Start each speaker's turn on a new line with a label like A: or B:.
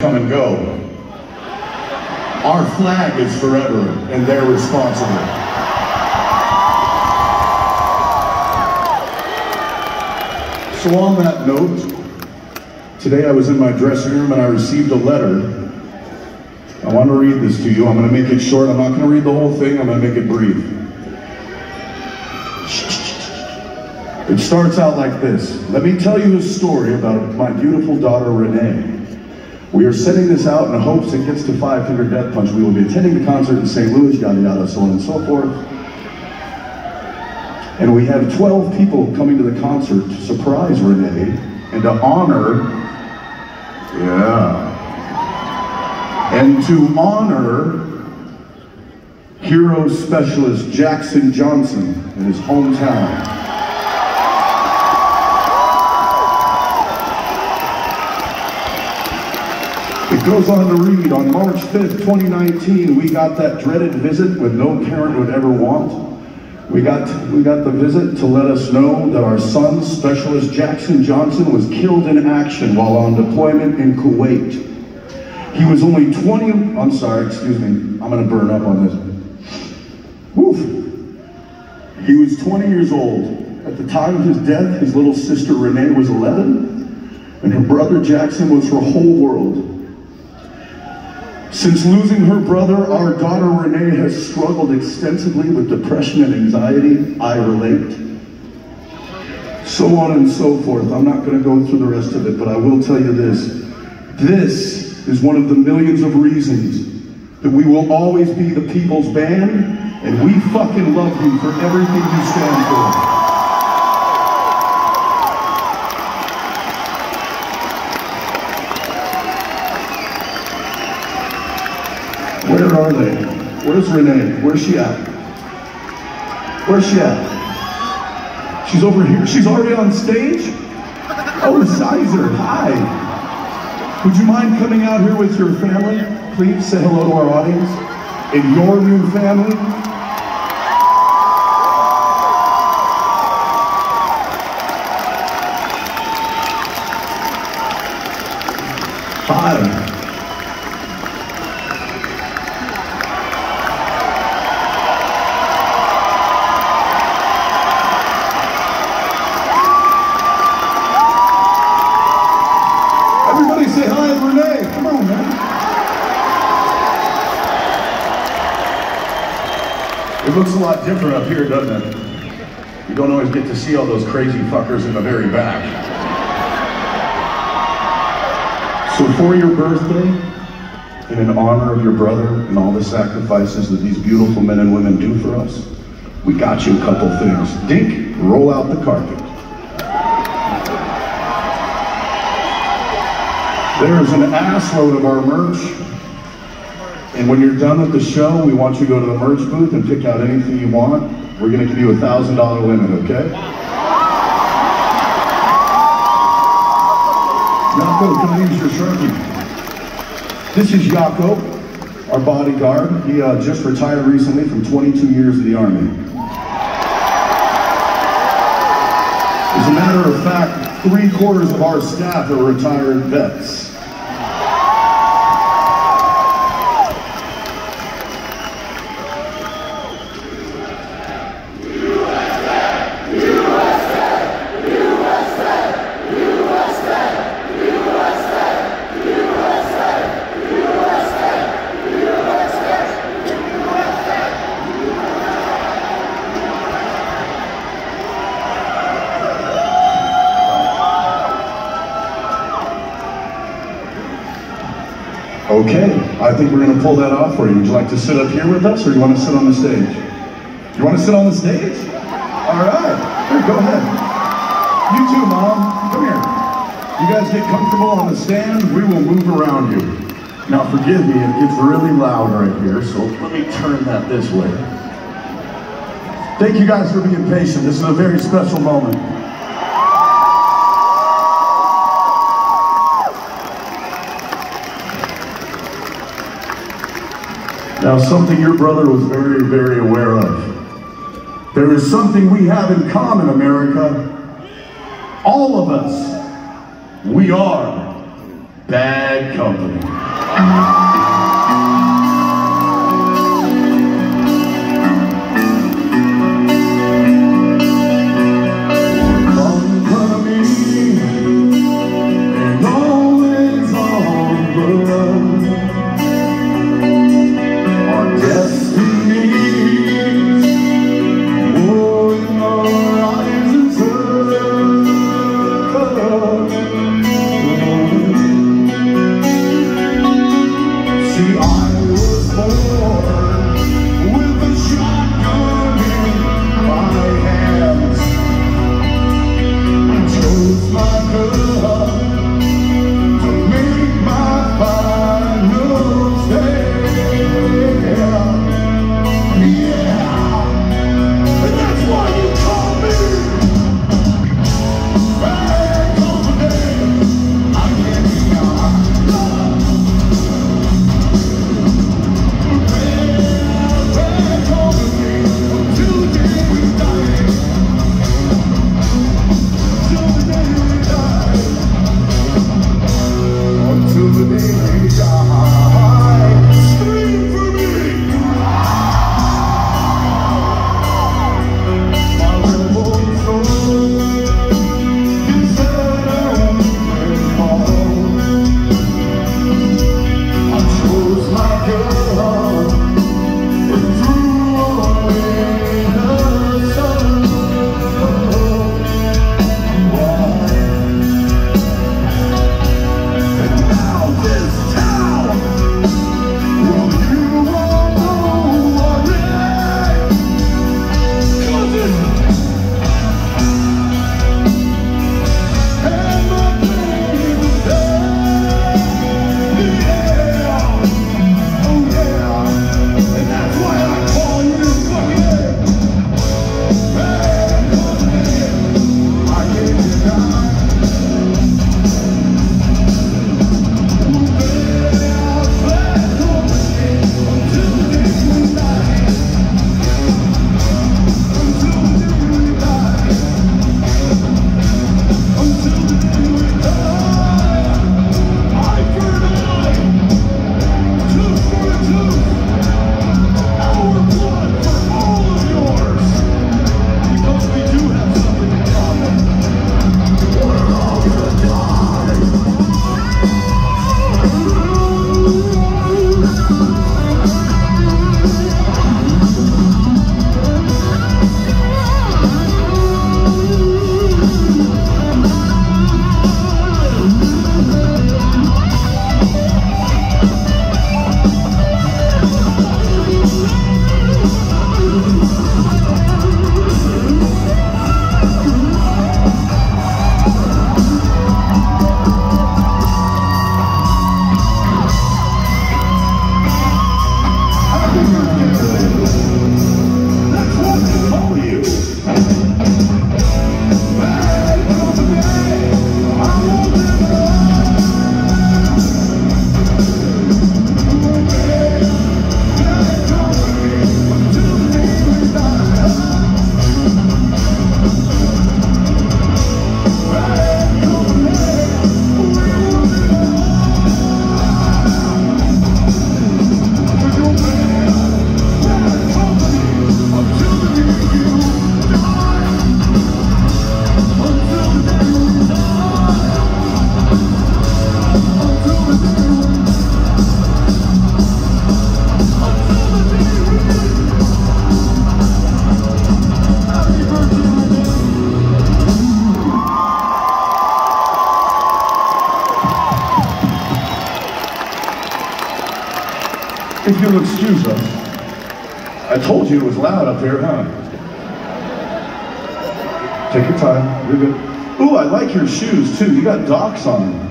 A: come and go. Our flag is forever, and they're responsible. So on that note, today I was in my dressing room and I received a letter. I want to read this to you. I'm going to make it short. I'm not going to read the whole thing. I'm going to make it brief. It starts out like this. Let me tell you a story about my beautiful daughter, Renee. We are sending this out in hopes it gets to Five Finger Death Punch. We will be attending the concert in St. Louis, yada yada, so on and so forth. And we have 12 people coming to the concert to surprise Renee and to honor, yeah, and to honor hero specialist Jackson Johnson in his hometown. Goes on to read, on March 5th, 2019, we got that dreaded visit that no parent would ever want. We got, we got the visit to let us know that our son, Specialist Jackson Johnson, was killed in action while on deployment in Kuwait. He was only 20, I'm sorry, excuse me, I'm gonna burn up on this. Woof. He was 20 years old. At the time of his death, his little sister Renee was 11, and her brother Jackson was her whole world. Since losing her brother, our daughter Renee has struggled extensively with depression and anxiety. I relate. So on and so forth. I'm not going to go through the rest of it, but I will tell you this. This is one of the millions of reasons that we will always be the people's band, and we fucking love you for everything you stand for. Where are they? Where's Renee? Where's she at? Where's she at? She's over here. She's already on stage? Oh, Sizer, hi. Would you mind coming out here with your family? Please say hello to our audience. And your new family. Hi. Everybody say hi to Renee. Come on, man. It looks a lot different up here, doesn't it? You don't always get to see all those crazy fuckers in the very back. So for your birthday, and in honor of your brother and all the sacrifices that these beautiful men and women do for us, we got you a couple things. Dink, roll out the carpet. There's an assload of our merch. And when you're done with the show, we want you to go to the merch booth and pick out anything you want. We're gonna give you a thousand dollar limit, okay? Yako, come use your Sharpie. This is Yako, our bodyguard. He uh, just retired recently from 22 years of the Army. As a matter of fact, three quarters of our staff are retired vets. Okay, I think we're gonna pull that off for you. Would you like to sit up here with us or you wanna sit on the stage? You wanna sit on the stage? All right, here, go ahead. You too, Mom, come here. You guys get comfortable on the stand, we will move around you. Now forgive me, it gets really loud right here, so let me turn that this way. Thank you guys for being patient. This is a very special moment. Now, something your brother was very, very aware of. There is something we have in common, America. All of us, we are bad company. If you'll excuse us. I told you it was loud up here, huh? Take your time. You're good. Ooh, I like your shoes, too. You got docks on them.